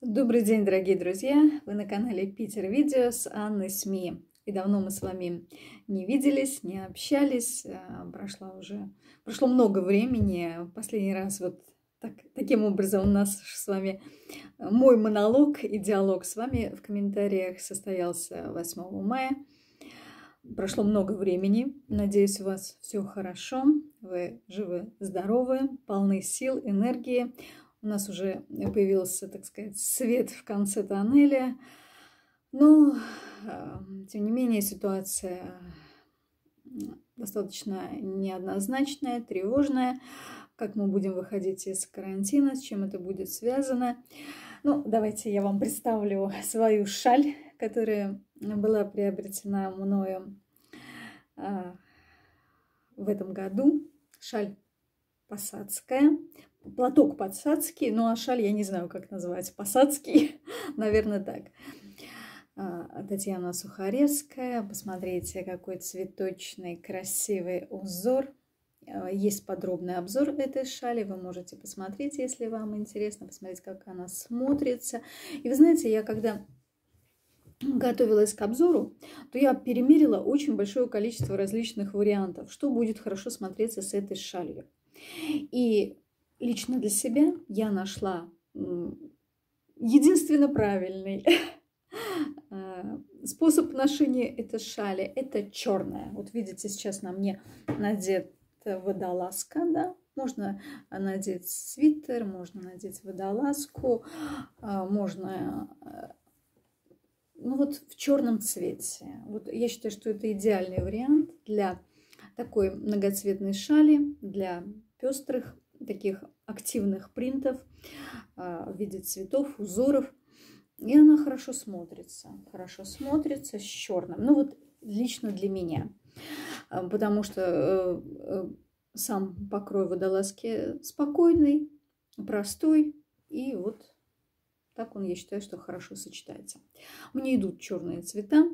Добрый день, дорогие друзья! Вы на канале Питер Видео с Анной СМИ. И давно мы с вами не виделись, не общались. А, прошло уже прошло много времени. Последний раз вот так, таким образом у нас с вами мой монолог и диалог с вами в комментариях состоялся 8 мая. Прошло много времени. Надеюсь, у вас все хорошо. Вы живы, здоровы, полны сил, энергии. У нас уже появился, так сказать, свет в конце тоннеля. Но, а, тем не менее, ситуация достаточно неоднозначная, тревожная. Как мы будем выходить из карантина, с чем это будет связано. Ну, давайте я вам представлю свою шаль, которая была приобретена мною а, в этом году. Шаль посадская платок посадский, ну а шаль я не знаю, как называть, посадский, наверное, так. А, Татьяна Сухаревская, посмотрите, какой цветочный красивый узор. А, есть подробный обзор этой шали, вы можете посмотреть, если вам интересно, посмотреть, как она смотрится. И вы знаете, я когда готовилась к обзору, то я перемерила очень большое количество различных вариантов, что будет хорошо смотреться с этой шалью. И лично для себя я нашла единственно правильный э, способ ношения этой шали. Это черная. Вот видите, сейчас на мне надета водолазка, да, можно надеть свитер, можно надеть водолазку, а, можно э, ну вот в черном цвете. Вот я считаю, что это идеальный вариант для такой многоцветной шали, для пестрых таких активных принтов а, в виде цветов, узоров. И она хорошо смотрится. Хорошо смотрится с черным. Ну вот лично для меня. А, потому что э, э, сам покрой водолазки спокойный, простой. И вот так он, я считаю, что хорошо сочетается. Мне идут черные цвета.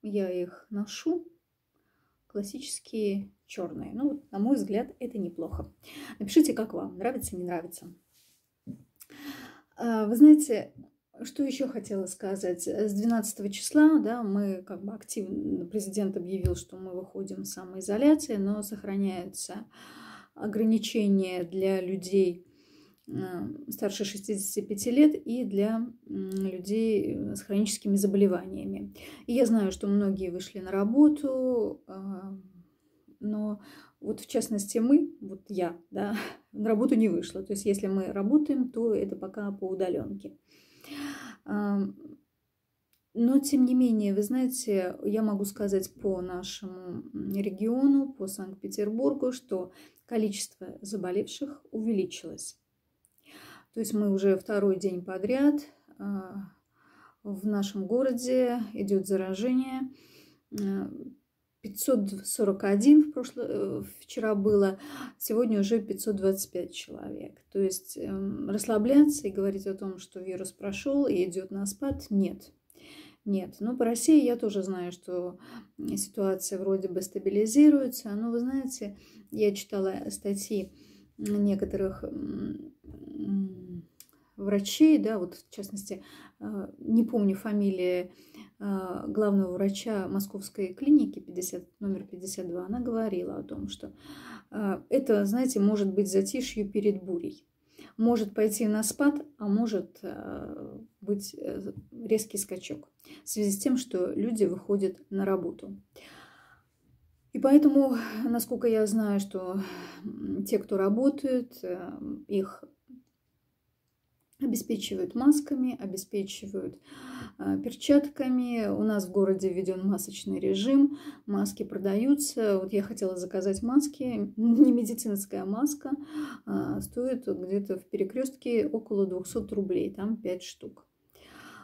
Я их ношу. Классические черные. Ну, на мой взгляд, это неплохо. Напишите, как вам, нравится, не нравится. А, вы знаете, что еще хотела сказать? С 12 числа да, мы как бы активно, президент объявил, что мы выходим с самоизоляции, но сохраняются ограничения для людей старше 65 лет и для людей с хроническими заболеваниями. И я знаю, что многие вышли на работу, а, но вот в частности мы, вот я, да, на работу не вышла. То есть если мы работаем, то это пока по удаленке. Но, тем не менее, вы знаете, я могу сказать по нашему региону, по Санкт-Петербургу, что количество заболевших увеличилось. То есть мы уже второй день подряд а, в нашем городе идет заражение. 541 в прошло... Э, вчера было, сегодня уже 525 человек. То есть эм, расслабляться и говорить о том, что вирус прошел и идет на спад, нет. Нет. Но по России я тоже знаю, что ситуация вроде бы стабилизируется. Но вы знаете, я читала статьи некоторых врачей, да, вот в частности, э, не помню фамилии э, главного врача московской клиники 50, номер 52, она говорила о том, что э, это, знаете, может быть затишью перед бурей. Может пойти на спад, а может быть резкий скачок в связи с тем, что люди выходят на работу. И поэтому, насколько я знаю, что те, кто работают, их обеспечивают масками, обеспечивают э, перчатками. У нас в городе введен масочный режим, маски продаются. Вот я хотела заказать маски, не медицинская маска, а стоит где-то в перекрестке около 200 рублей, там 5 штук.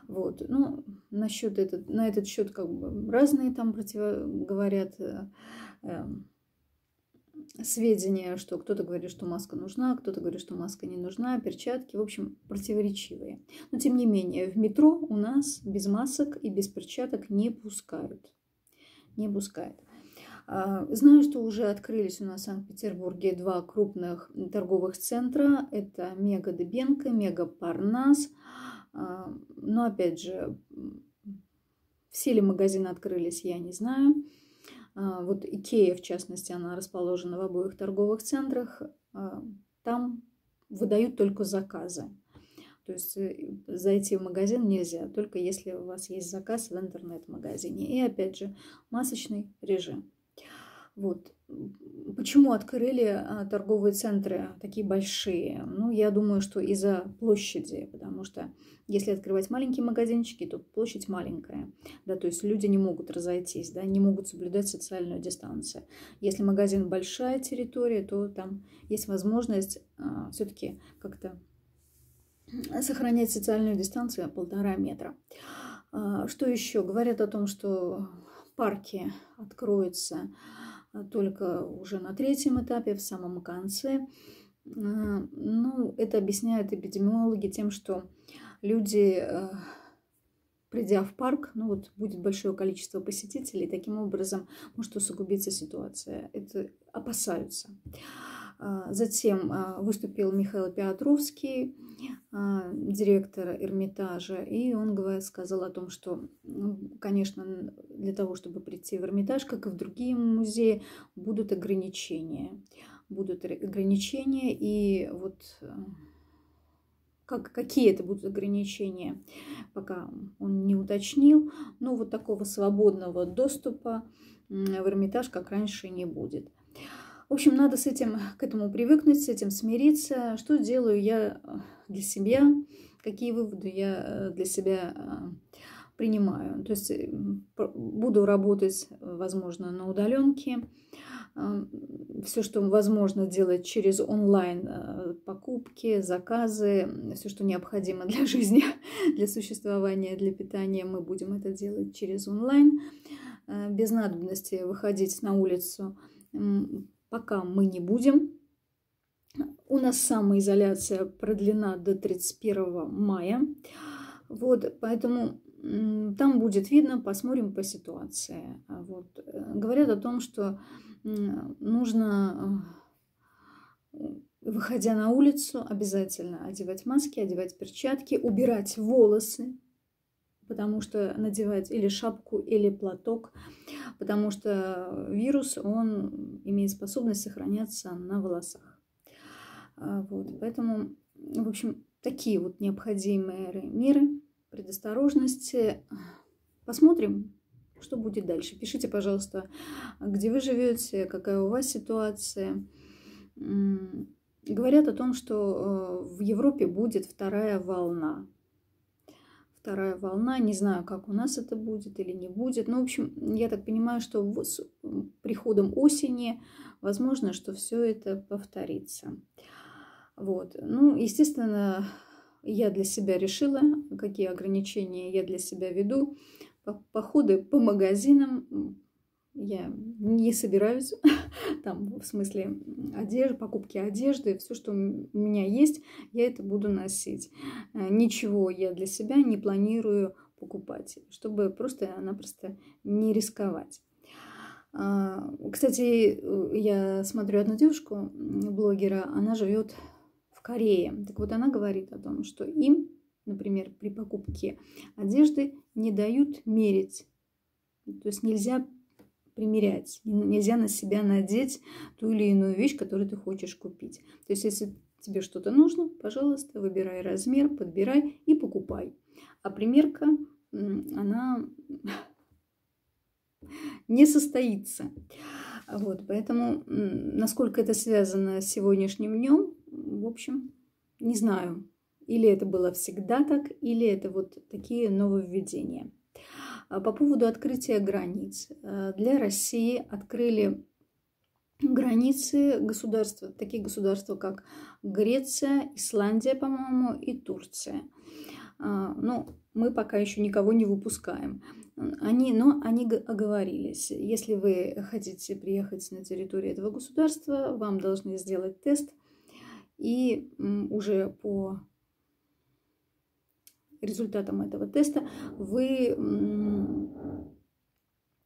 Вот, ну, насчет этот, на этот счет как бы разные там против говорят э, э, сведения, что кто-то говорит, что маска нужна, кто-то говорит, что маска не нужна, перчатки, в общем, противоречивые. Но тем не менее, в метро у нас без масок и без перчаток не пускают. Не пускают. А, знаю, что уже открылись у нас в Санкт-Петербурге два крупных торговых центра. Это Мега Дебенко, Мега Парнас. Но опять же, все ли магазины открылись, я не знаю. Вот Икея, в частности, она расположена в обоих торговых центрах. Там выдают только заказы. То есть э, зайти в магазин нельзя, только если у вас есть заказ в интернет-магазине. И опять же, масочный режим. Вот. Почему открыли а, торговые центры такие большие? Ну, я думаю, что из-за площади, потому что если открывать маленькие магазинчики, то площадь маленькая, да, то есть люди не могут разойтись, да, не могут соблюдать социальную дистанцию. Если магазин большая территория, то там есть возможность а, все-таки как-то сохранять социальную дистанцию полтора метра. А, что еще? Говорят о том, что парки откроются только уже на третьем этапе, в самом конце. А, ну, это объясняют эпидемиологи тем, что люди, придя в парк, ну вот будет большое количество посетителей, таким образом может усугубиться ситуация. Это опасаются. Затем выступил Михаил Петровский, а, директора Эрмитажа, и он сказал о том, что, ну, конечно, для того, чтобы прийти в Эрмитаж, как и в другие музеи, будут ограничения. Будут ограничения, и вот э, как, какие это будут ограничения, пока он не уточнил, но вот такого свободного доступа в Эрмитаж, как раньше, не будет. В общем, надо с этим, к этому привыкнуть, с этим смириться. Что делаю я э, для себя, какие выводы я э, для себя э, принимаю. То есть буду работать, возможно, на удаленке. Все, что возможно делать через онлайн покупки, заказы, все, что необходимо для жизни, для существования, для питания, мы будем это делать через онлайн, без надобности выходить на улицу пока мы не будем. У нас самоизоляция продлена до 31 мая. Вот, поэтому там будет видно, посмотрим по ситуации. А вот. Э, говорят о том, что нужно, э, выходя на улицу, обязательно одевать маски, одевать перчатки, убирать волосы, потому что надевать или шапку, или платок, потому что вирус, он имеет способность сохраняться на волосах. А, вот, поэтому, в общем, такие вот необходимые меры предосторожности. Посмотрим, что будет дальше. Пишите, пожалуйста, где вы живете, какая у вас ситуация. Говорят о том, что э, в Европе будет вторая волна вторая волна. Не знаю, как у нас это будет или не будет. Но, в общем, я так понимаю, что с приходом осени возможно, что все это повторится. Вот. Ну, естественно, я для себя решила, какие ограничения я для себя веду. Походы по магазинам я не собираюсь, там, в смысле, одежды, покупки одежды, все, что у меня есть, я это буду носить. Э, ничего я для себя не планирую покупать, чтобы просто-напросто не рисковать. А, кстати, я смотрю одну девушку, блогера, она живет в Корее. Так вот, она говорит о том, что им, например, при покупке одежды не дают мерить. То есть нельзя примерять. Нельзя на себя надеть ту или иную вещь, которую ты хочешь купить. То есть, если тебе что-то нужно, пожалуйста, выбирай размер, подбирай и покупай. А примерка, она не состоится. Вот, поэтому, насколько это связано с сегодняшним днем, в общем, не знаю. Или это было всегда так, или это вот такие нововведения. А по поводу открытия границ. Э, для России открыли границы государства, такие государства, как Греция, Исландия, по-моему, и Турция. А, но мы пока еще никого не выпускаем. Они, но они оговорились. Если вы хотите приехать на территорию этого государства, вам должны сделать тест. И уже по результатом этого теста вы,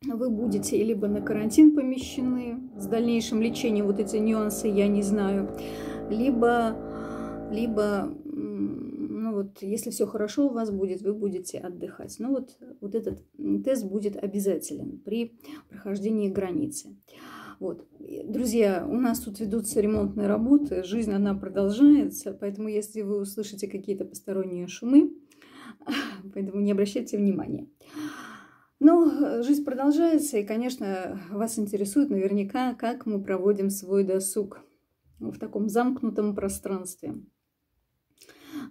вы будете либо на карантин помещены с дальнейшим лечением, вот эти нюансы я не знаю, либо, либо ну вот если все хорошо у вас будет, вы будете отдыхать. Но вот, вот этот тест будет обязателен при прохождении границы. Вот. Друзья, у нас тут ведутся ремонтные работы, жизнь, она продолжается, поэтому если вы услышите какие-то посторонние шумы, поэтому не обращайте внимания. Но жизнь продолжается, и, конечно, вас интересует наверняка, как мы проводим свой досуг в таком замкнутом пространстве.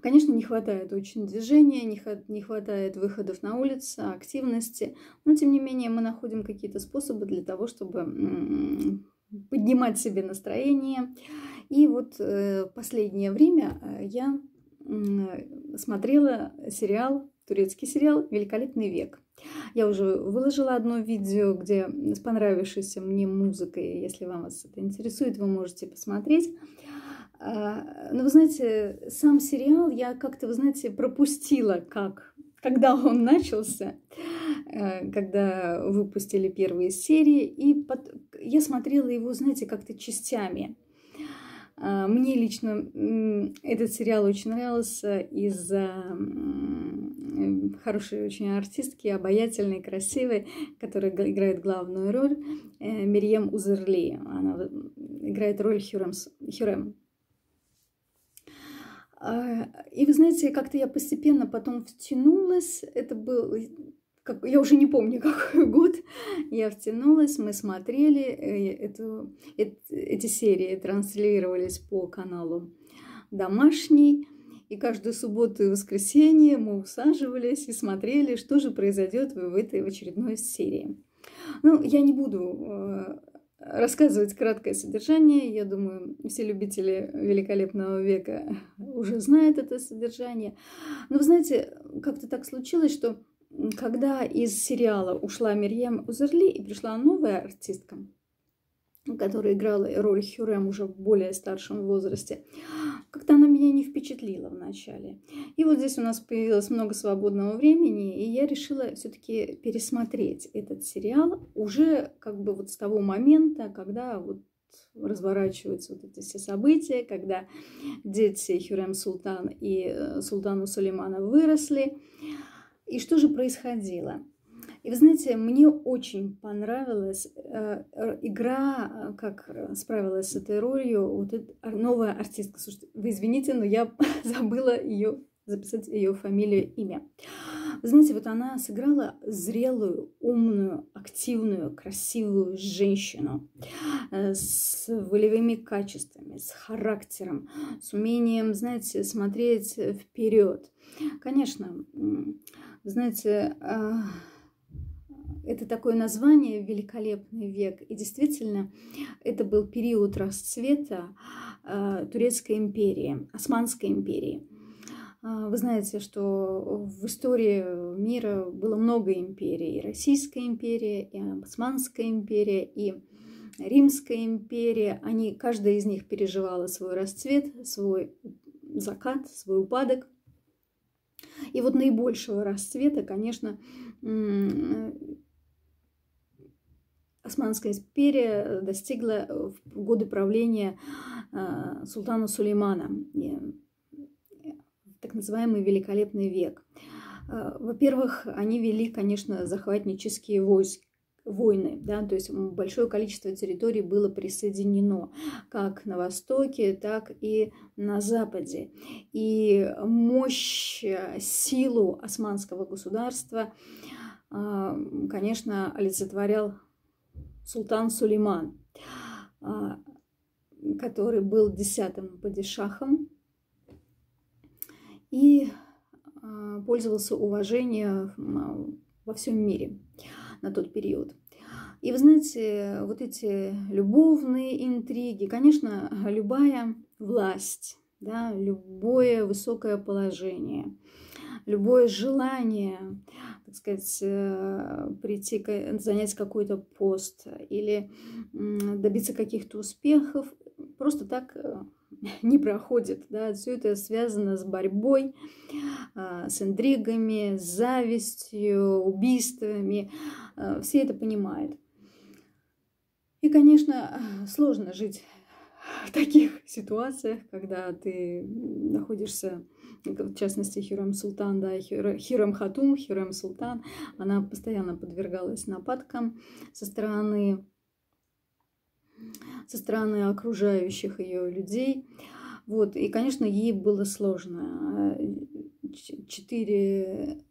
Конечно, не хватает очень движения, не хватает выходов на улицу, активности, но тем не менее мы находим какие-то способы для того, чтобы поднимать себе настроение. И вот э, последнее время э, я смотрела сериал, турецкий сериал «Великолепный век». Я уже выложила одно видео, где с понравившейся мне музыкой, если вам вас это интересует, вы можете посмотреть. А, но вы знаете, сам сериал я как-то, вы знаете, пропустила, как, когда он начался, э, когда выпустили первые серии, и под... я смотрела его, знаете, как-то частями. А, мне лично этот сериал очень нравился из-за хорошей очень артистки, обаятельной, красивой, которая играет главную роль, э, Мирьем Узерли. Она играет роль Хюрем. Хюрем. А, и вы знаете, как-то я постепенно потом втянулась. Это был, как, я уже не помню, какой год. Я втянулась, мы смотрели э, эту, эти серии, транслировались по каналу «Домашний». И каждую субботу и воскресенье мы усаживались и смотрели, что же произойдет в этой очередной серии. Ну, я не буду э, рассказывать краткое содержание. Я думаю, все любители великолепного века уже знают это содержание. Но вы знаете, как-то так случилось, что когда из сериала ушла Мирьям Узерли и пришла новая артистка, которая играла роль Хюрем уже в более старшем возрасте, как-то она меня не впечатлила вначале. И вот здесь у нас появилось много свободного времени, и я решила все-таки пересмотреть этот сериал уже как бы вот с того момента, когда вот разворачиваются вот эти все события, когда дети Хюрем Султан и э, Султана Сулеймана выросли. И что же происходило? И вы знаете, мне очень понравилась э, э игра, э, как справилась с этой ролью вот эта новая артистка. Слушайте, вы извините, но я забыла ее записать ее фамилию, имя. Вы знаете, вот она сыграла зрелую, умную, активную, красивую женщину э, с волевыми качествами, с характером, с умением, знаете, смотреть вперед. Конечно, знаете, это такое название «Великолепный век». И действительно, это был период расцвета э, Турецкой империи, Османской империи. Э, вы знаете, что в истории мира было много империй. И Российская империя, и Османская империя, и Римская империя. Они, каждая из них переживала свой расцвет, свой закат, свой упадок. И вот наибольшего расцвета, конечно, Османская империя достигла в годы правления э, султана Сулеймана, так называемый Великолепный век. Э, во-первых, они вели, конечно, захватнические войска, войны, да, то есть большое количество территорий было присоединено как на востоке, так и на западе. И мощь, силу османского государства, э, конечно, олицетворял султан Сулейман, а, который был десятым падишахом и а, пользовался уважением во всем мире на тот период. И вы знаете, вот эти любовные интриги, конечно, любая власть, да, любое высокое положение, любое желание так сказать, э, прийти, занять какой-то пост или добиться каких-то успехов, просто так э, не проходит. Да? Все это связано с борьбой, а, с интригами, с завистью, убийствами. Э, все это понимают. И, конечно, сложно жить в таких ситуациях, когда ты находишься в частности, Хюрем Султан, да, Хюрем Хатум, Хюрем Султан, она постоянно подвергалась нападкам со стороны, со стороны окружающих ее людей. Вот, и, конечно, ей было сложно. Четыре,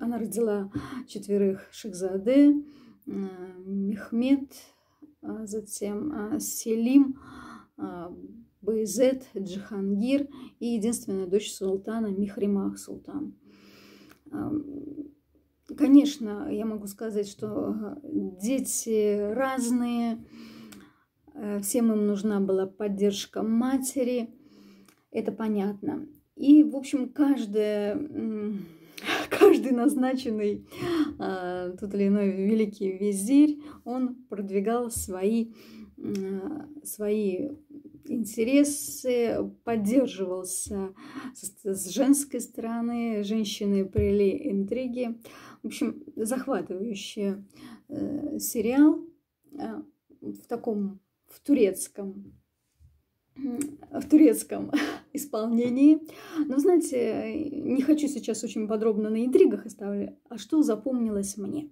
она родила четверых Шахзаде, Мехмед, а затем а, Селим, а, Байзет, Джихангир и единственная дочь султана Михримах Султан. Конечно, я могу сказать, что дети разные, э, всем им нужна была поддержка матери, это понятно. И, в общем, каждая, каждый назначенный тот или иной великий визирь, он продвигал свои, свои интересы поддерживался с женской стороны, женщины прили интриги. В общем, захватывающий э, сериал э, в таком, в турецком в турецком исполнении. Но, знаете, не хочу сейчас очень подробно на интригах оставлять, а что запомнилось мне?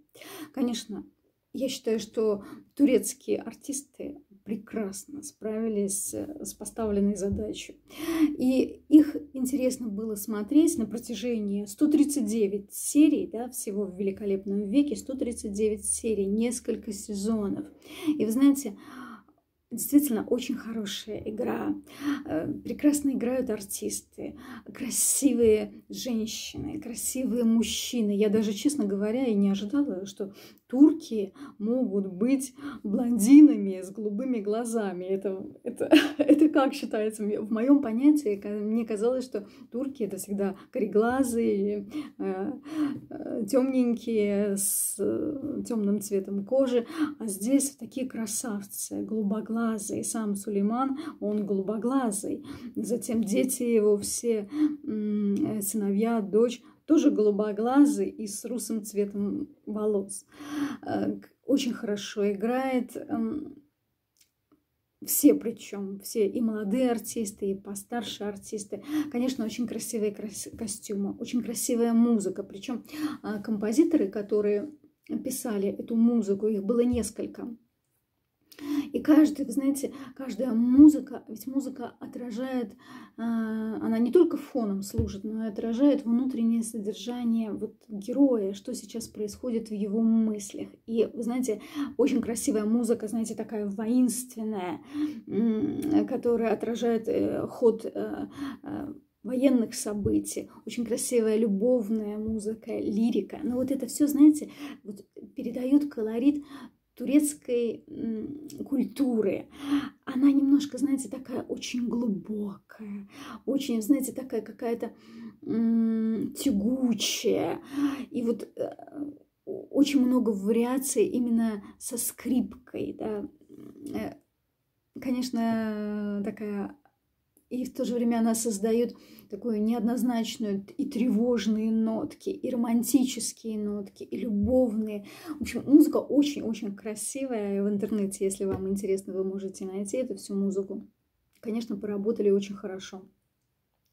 Конечно, я считаю, что турецкие артисты прекрасно справились с поставленной задачей. И их интересно было смотреть на протяжении 139 серий, да, всего в «Великолепном веке», 139 серий, несколько сезонов. И вы знаете, Действительно, очень хорошая игра. Э, прекрасно играют артисты, красивые женщины, красивые мужчины. Я даже, честно говоря, и не ожидала, что турки могут быть блондинами с голубыми глазами. Это, это, это как считается? В моем понятии мне казалось, что турки это всегда кореглазые, э, э, темненькие, с темным цветом кожи, а здесь такие красавцы, голубоглазые. Сам Сулейман, он голубоглазый. Затем дети его все, сыновья, дочь, тоже голубоглазый и с русым цветом волос. Э, очень хорошо играет. Эм, все причем, все и молодые артисты, и постарше артисты. Конечно, очень красивые костюмы, очень красивая музыка. Причем э, композиторы, которые писали эту музыку, их было несколько. И каждый, вы знаете, каждая музыка, ведь музыка отражает, а, она не только фоном служит, но и отражает внутреннее содержание вот героя, что сейчас происходит в его мыслях. И, вы знаете, очень красивая музыка, знаете, такая воинственная, которая отражает э, ход э, э, военных событий, очень красивая любовная музыка, лирика. Но вот это все, знаете, вот передает колорит турецкой культуры. Она немножко, знаете, такая очень глубокая, очень, знаете, такая какая-то тягучая. И вот э, очень много вариаций именно со скрипкой, да. Э, конечно, такая и в то же время она создает такую неоднозначную и тревожные нотки, и романтические нотки, и любовные. В общем, музыка очень-очень красивая. В интернете, если вам интересно, вы можете найти эту всю музыку. Конечно, поработали очень хорошо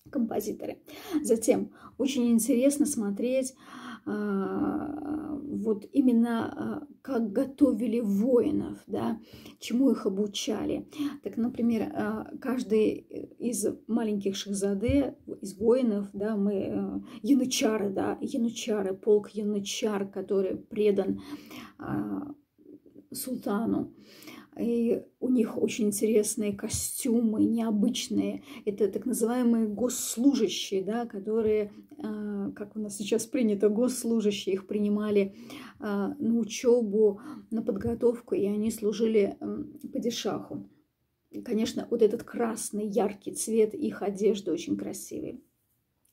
композиторы. Затем очень интересно смотреть а, вот именно а, как готовили воинов, да, чему их обучали. Так, например, а, каждый из маленьких шахзаде, из воинов, да, мы янычары, да, янычары, полк янычар, который предан султану. И у них очень интересные костюмы, необычные. Это так называемые госслужащие, да, которые, а, как у нас сейчас принято, госслужащие, их принимали а, на учебу, на подготовку, и они служили падишаху. Конечно, вот этот красный, яркий цвет их одежды очень красивый.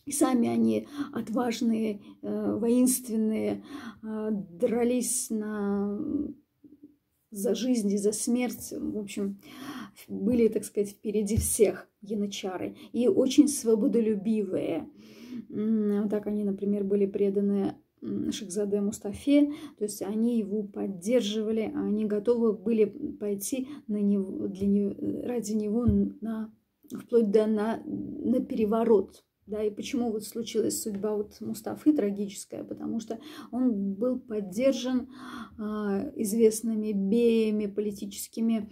И сами они отважные, э, воинственные, а, дрались на за жизнь и за смерть, в общем, были, так сказать, впереди всех янычары. И очень свободолюбивые. Так они, например, были преданы Шахзаде Мустафе, то есть они его поддерживали, они готовы были пойти на него, для него, ради него на, вплоть до на, на переворот, Да, и почему вот случилась судьба вот Мустафы трагическая, потому что он был поддержан э, известными беями, политическими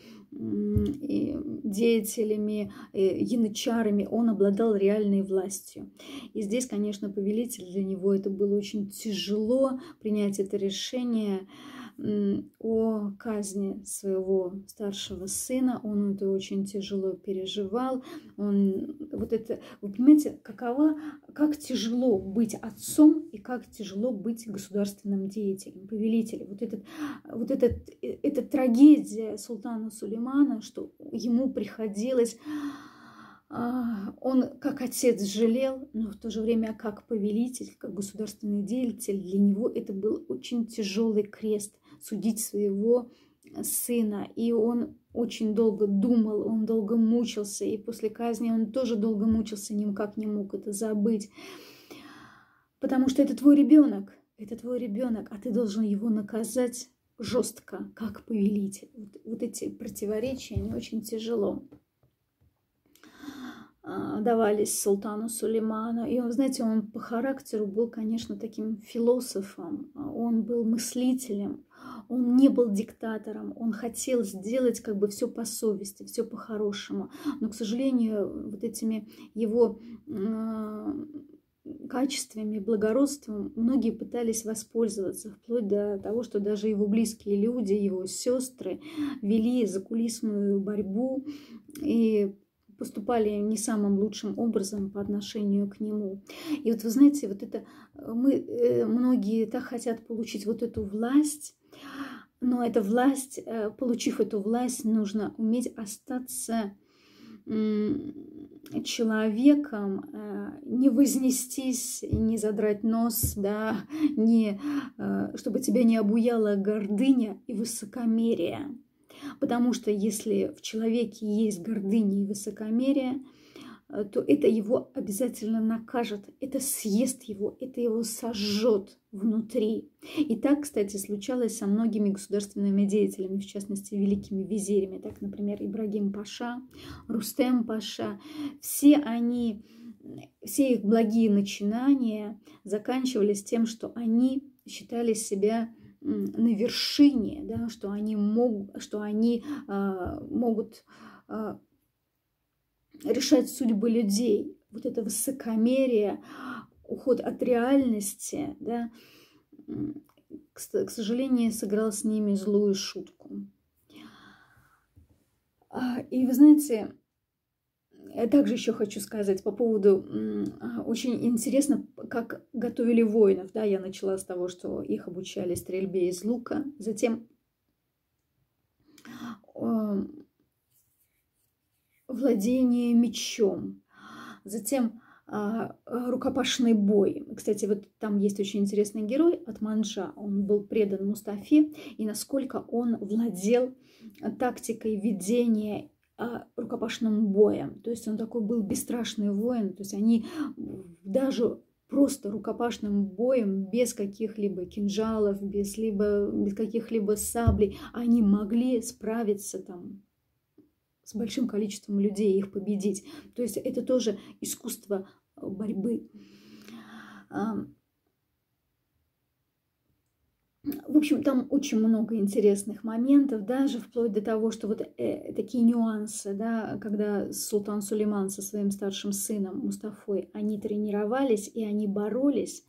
деятелями, э, янычарами, он обладал реальной властью. И здесь, конечно, повелитель для него это было очень тяжело принять это решение, о казни своего старшего сына. Он это очень тяжело переживал. Он, вот это, вы понимаете, какова, как тяжело быть отцом и как тяжело быть государственным деятелем, повелителем. Вот, этот, вот этот, э, эта трагедия султана Сулеймана, что ему приходилось а, он как отец жалел, но в то же время как повелитель, как государственный деятель, для него это был очень тяжелый крест судить своего сына. И он очень долго думал, он долго мучился, и после казни он тоже долго мучился, никак не мог это забыть. Потому что это твой ребенок, это твой ребенок, а ты должен его наказать жестко, как повелитель. Вот, вот эти противоречия, они очень тяжело. А, давались султану Сулейману. И знаете, он по характеру был, конечно, таким философом, он был мыслителем, он не был диктатором, он хотел сделать как бы все по совести, все по-хорошему. Но, к сожалению, вот этими его качествами, благородством многие пытались воспользоваться, вплоть до того, что даже его близкие люди, его сестры вели закулисную борьбу и поступали не самым лучшим образом по отношению к нему. И вот вы знаете, вот это э, мы э, многие так хотят получить вот эту власть, но эта власть, э, получив эту власть, нужно уметь остаться человеком, не вознестись, не задрать нос, да, не, чтобы тебя не обуяла гордыня и высокомерие. Потому что если в человеке есть гордыня и высокомерие, э, то это его обязательно накажет, это съест его, это его сожжет внутри. И так, кстати, случалось со многими государственными деятелями, в частности, великими визирями. Так, например, Ибрагим Паша, Рустем Паша. Все они, все их благие начинания заканчивались тем, что они считали себя на вершине, да, что они, мог, что они а, могут а, решать судьбы людей. Вот это высокомерие, уход от реальности, да, к, к сожалению, сыграл с ними злую шутку. А, и вы знаете, также еще хочу сказать по поводу, а, очень интересно, как готовили воинов. Да, я начала с того, что их обучали стрельбе из лука, затем владение мечом, затем а, рукопашный бой. Кстати, вот там есть очень интересный герой от Манжа. Он был предан Мустафе, и насколько он владел тактикой ведения рукопашным боем. То есть он такой был бесстрашный воин. То есть они даже просто рукопашным боем, без каких-либо кинжалов, без, либо, без каких-либо саблей, они могли справиться там с большим количеством людей, их победить. То есть это тоже искусство борьбы. В общем, там очень много интересных моментов, даже вплоть до того, что вот э, такие нюансы, да, когда Султан Сулейман со своим старшим сыном Мустафой, они тренировались и они боролись,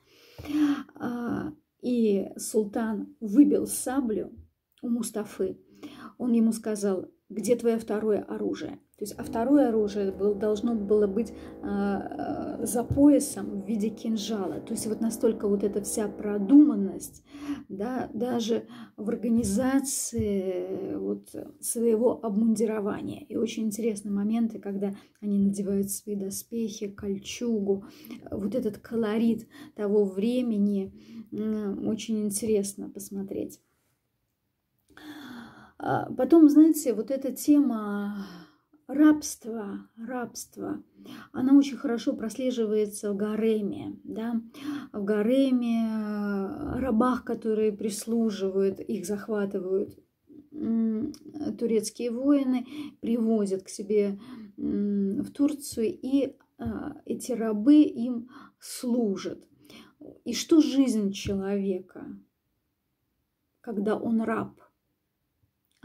э, и султан выбил саблю у Мустафы. Он ему сказал, где твое второе оружие? То есть, а второе оружие был, должно было быть э, за поясом в виде кинжала. То есть вот настолько вот эта вся продуманность, да, даже в организации вот, своего обмундирования. И очень интересные моменты, когда они надевают свои доспехи, кольчугу, вот этот колорит того времени, э, очень интересно посмотреть. А потом, знаете, вот эта тема рабства, рабства, она очень хорошо прослеживается в гареме, да, в гареме, э, рабах, которые прислуживают, их захватывают турецкие воины, привозят к себе в Турцию и а, эти рабы им служат. И что жизнь человека, когда он раб?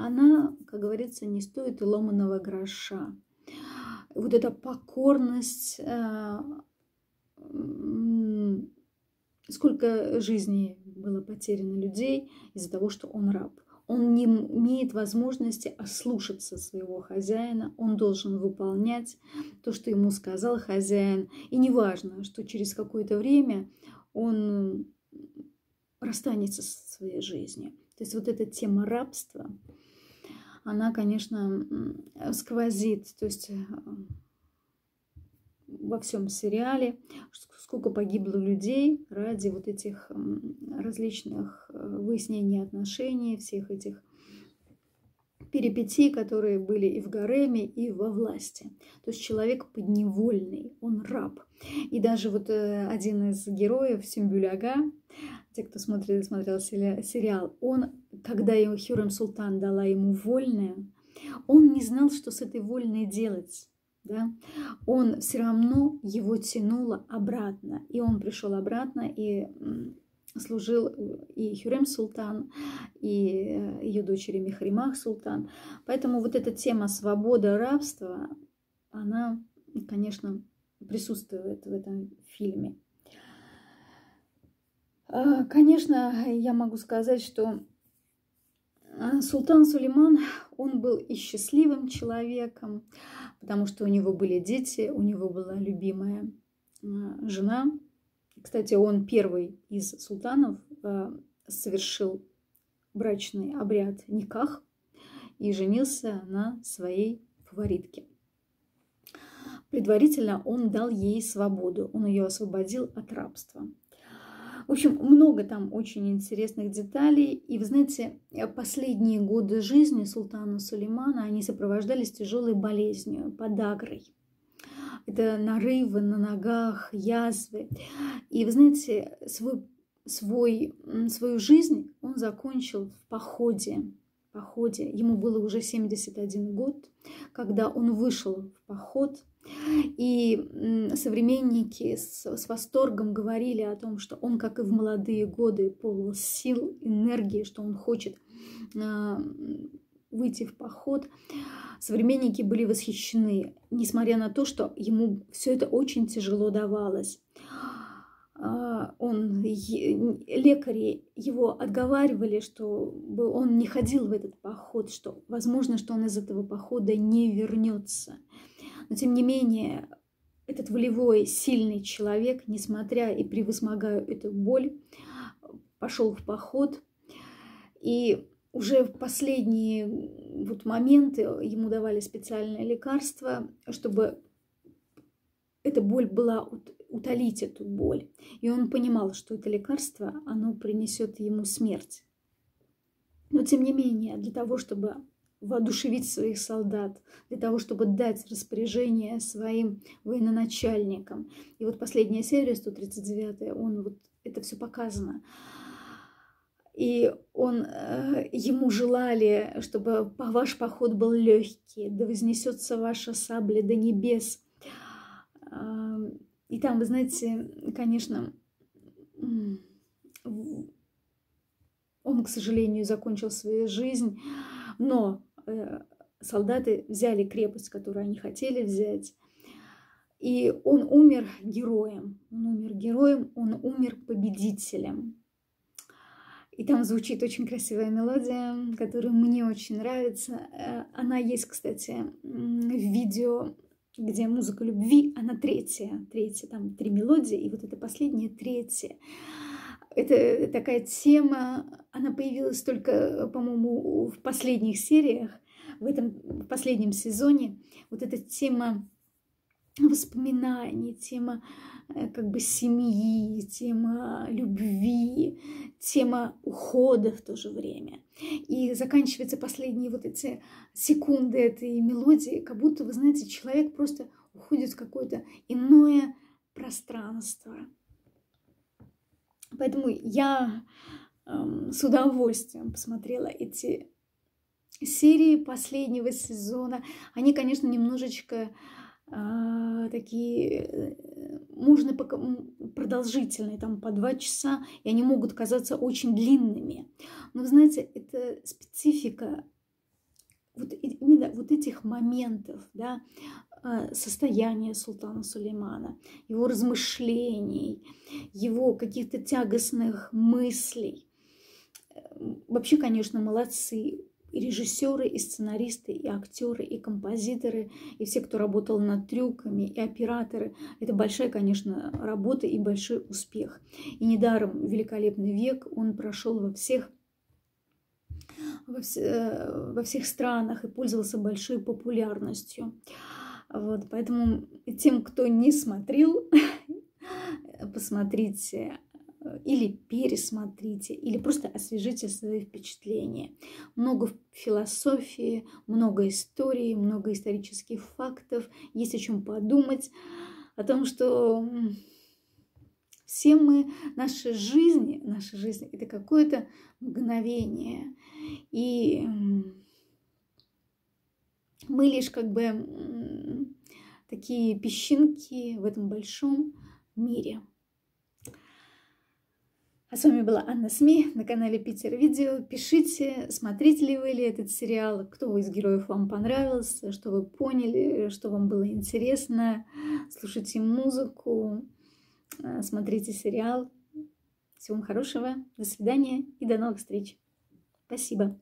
Она, как говорится, не стоит и ломаного гроша. Вот эта покорность, а, сколько жизней было потеряно людей из-за того, что он раб он не имеет возможности ослушаться своего хозяина, он должен выполнять то, что ему сказал хозяин. И неважно, что через какое-то время он расстанется со своей жизнью. То есть вот эта тема рабства, она, конечно, сквозит. То есть во всем сериале, сколько погибло людей ради вот этих различных э, выяснений отношений, всех этих перипетий, которые были и в гареме, и во власти. То есть человек подневольный, он раб. И даже вот э, один из героев, Симбюляга, те, кто смотрел, смотрел сериал, он, когда ему Хюрем Султан дала ему вольное, он не знал, что с этой вольной делать да, он все равно его тянуло обратно. И он пришел обратно и служил и Хюрем Султан, и э, ее дочери Михримах Султан. Поэтому вот эта тема свобода, рабства, она, конечно, присутствует в этом фильме. А, конечно, я могу сказать, что а, Султан Сулейман, он был и счастливым человеком, потому что у него были дети, у него была любимая а, жена. Кстати, он первый из султанов совершил брачный обряд никах и женился на своей фаворитке. Предварительно он дал ей свободу, он ее освободил от рабства. В общем, много там очень интересных деталей. И вы знаете, последние годы жизни султана Сулеймана, они сопровождались тяжелой болезнью, подагрой. Это нарывы на ногах, язвы. И вы знаете, свой, свой, свою жизнь он закончил в походе. походе. Ему было уже 71 год, когда он вышел в поход – и современники с, с восторгом говорили о том, что он, как и в молодые годы, полон сил, энергии, что он хочет э, выйти в поход. Современники были восхищены, несмотря на то, что ему все это очень тяжело давалось. А, он, лекари его отговаривали, что он не ходил в этот поход, что возможно, что он из этого похода не вернется. Но тем не менее, этот волевой, сильный человек, несмотря и превозмогая эту боль, пошел в поход. И уже в последние вот моменты ему давали специальное лекарство, чтобы эта боль была утолить эту боль. И он понимал, что это лекарство, оно принесет ему смерть. Но тем не менее, для того, чтобы воодушевить своих солдат, для того, чтобы дать распоряжение своим военачальникам. И вот последняя серия, 139, он вот это все показано. И он, э, ему желали, чтобы ваш поход был легкий, да вознесется ваша сабля до небес. И там, вы знаете, конечно, он, к сожалению, закончил свою жизнь, но солдаты взяли крепость, которую они хотели взять. И он умер героем. Он умер героем, он умер победителем. И там звучит очень красивая мелодия, которая мне очень нравится. Э, она есть, кстати, в видео, где музыка любви, она третья. Третья, там три мелодии, и вот это последняя, третья. Это такая тема, она появилась только, по-моему, в последних сериях, в этом в последнем сезоне. Вот эта тема воспоминаний, тема э, как бы семьи, тема любви, тема ухода в то же время. И заканчиваются последние вот эти секунды этой мелодии, как будто, вы знаете, человек просто уходит в какое-то иное пространство. Поэтому я э, с удовольствием посмотрела эти серии последнего сезона. Они, конечно, немножечко а, такие, э, можно пока, продолжительные, там по два часа, и они могут казаться очень длинными. Но, знаете, это специфика вот именно вот этих моментов, да, а, состояния султана Сулеймана, его размышлений, его каких-то тягостных мыслей. Вообще, конечно, молодцы и режиссеры, и сценаристы, и актеры, и композиторы, и все, кто работал над трюками, и операторы. Это большая, конечно, работа и большой успех. И недаром «Великолепный век» он прошел во всех э, во всех странах и пользовался большой популярностью. Вот, поэтому тем, кто не смотрел, посмотрите э, или пересмотрите, или просто освежите свои впечатления. Много философии, много истории, много исторических фактов, есть о чем подумать, о том, что все мы, наша жизнь, наша жизнь – это какое-то мгновение. И мы лишь как бы такие песчинки в этом большом мире. А с вами была Анна СМИ на канале Питер Видео. Пишите, смотрите ли вы ли этот сериал, кто из героев вам понравился, что вы поняли, что вам было интересно. Слушайте музыку, смотрите сериал. Всего вам хорошего, до свидания и до новых встреч. Спасибо.